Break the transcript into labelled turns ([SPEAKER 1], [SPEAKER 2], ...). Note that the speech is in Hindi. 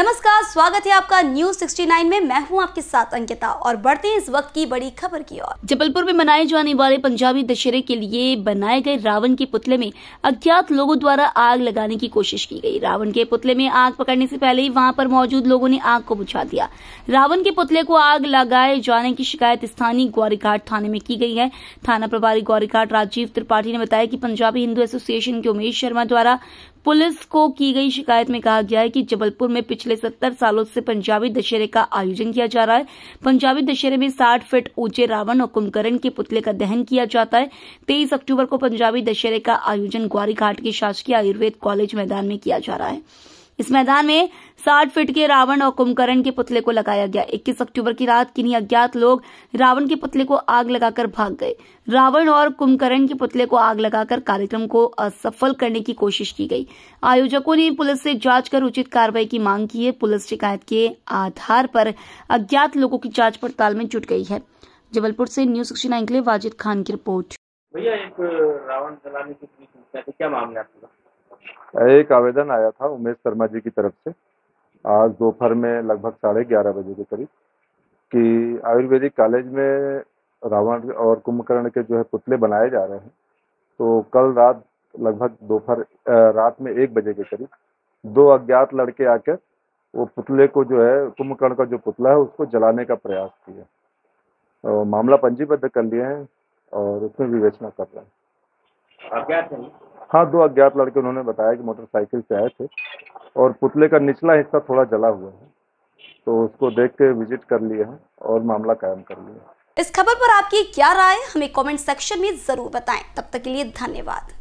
[SPEAKER 1] ನಮ್ಮ नमस्कार, स्वागत है आपका न्यूज़ 69 में। मैं हूँ आपके साथ अंकिता और बढ़ते हैं इस वक्त की बड़ी खबर की ओर। जबलपुर में मनाए जाने वाले पंजाबी दशहरे के लिए बनाए गए रावण के पुतले में अज्ञात लोगों द्वारा आग लगाने की कोशिश की गई। रावण के पुतले में आग पकड़ने से पहले ही वहाँ पर मौजूद लोगों ने आग को बुझा दिया। रावण के पुतले को आग लगाए जाने की शिकायत स्थानीय गौरीघाट थाने में की गई है। थाना प्रभारी गौरीघाट राजीव त्रिपाठी ने बताया कि पंजाबी हिंदू एसोसिएशन के उमेश शर्मा द्वारा पुलिस को की गई शिकायत में कहा गया है कि जबलपुर में पिछले सत्तर सालों से पंजाबी दशहरे का आयोजन किया जा रहा है। पंजाबी दशहरे में साठ फीट ऊँचे रावण और कुंभकर्ण के पुतले का दहन किया जाता है। तेईस अक्टूबर को पंजाबी दशहरे का आयोजन ग्वारीघाट के शासकीय आयुर्वेद कॉलेज मैदान में किया जा रहा है। इस मैदान में साठ फीट के रावण और कुंभकर्ण के पुतले को लगाया गया। 21 अक्टूबर की रात किन्हीं अज्ञात लोग रावण के पुतले को आग लगाकर भाग गए। रावण और कुंभकर्ण के पुतले को आग लगाकर कार्यक्रम को असफल करने की कोशिश की गई। आयोजकों ने पुलिस से जाँच कर उचित कार्रवाई की मांग की है। पुलिस शिकायत के आधार पर अज्ञात लोगों की जाँच पड़ताल में जुट गई है। जबलपुर से न्यूज़ सिक्सटी के लिए वाजिद खान की रिपोर्ट।
[SPEAKER 2] भैया, एक रावण जलाने की क्या मामला आपका
[SPEAKER 3] एक आवेदन आया था उमेश शर्मा जी की तरफ़ से आज दोपहर में लगभग साढ़े ग्यारह बजे के करीब कि आयुर्वेदिक कॉलेज में रावण और कुंभकर्ण के जो है पुतले बनाए जा रहे हैं। तो कल रात लगभग दोपहर रात में एक बजे के करीब दो अज्ञात लड़के आकर वो पुतले को जो है, कुंभकर्ण का जो पुतला है उसको जलाने का प्रयास किया तो मामला पंजीबद्ध कर लिए हैं और उसमें विवेचना कर रहे हैं।
[SPEAKER 2] अज्ञात है।
[SPEAKER 3] हाँ दो अज्ञात लड़के उन्होंने बताया कि मोटरसाइकिल से आए थे और पुतले का निचला हिस्सा थोड़ा जला हुआ है। तो उसको देख के विज़िट कर लिए हैं और मामला कायम कर लिया
[SPEAKER 1] इस खबर पर आपकी क्या राय हमें कमेंट सेक्शन में ज़रूर बताएँ। तब तक के लिए धन्यवाद।